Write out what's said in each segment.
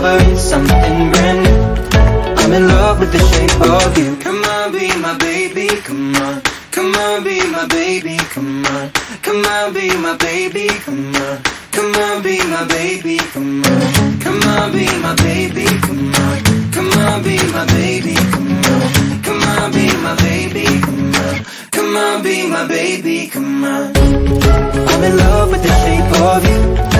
discovering something brand new. I'm in love with the shape of you. Come on, be my baby, come on. Come on, be my baby, come on. Come on, be my baby, come on. Come on, be my baby, come on. Come on, be my baby, come on. Come on, be my baby, come on. Come on, be my baby, come on. Come on, be my baby, come on. I'm in love with the shape of you.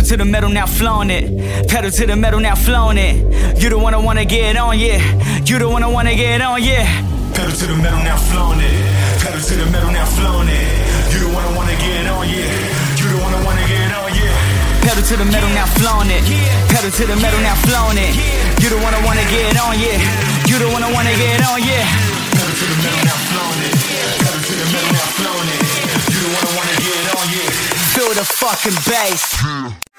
Pedal to the metal, now flaunt it. Pedal to the metal, now flaunt it. You the one I wanna get on, yeah. You the one I wanna get on, yeah. Pedal to the metal, now flaunt it. Pedal to the metal, now flaunt it. You the one I wanna get on, yeah. You the one I wanna get on, yeah. Pedal to the metal, now flaunt it. Pedal to the metal, now flaunt it. You the one I wanna get on, yeah. You the one I wanna get on, yeah. Pedal to the metal, now flaunt it. Pedal to the metal, now flaunt it. You the one I wanna get on, yeah. Feel the fucking bass.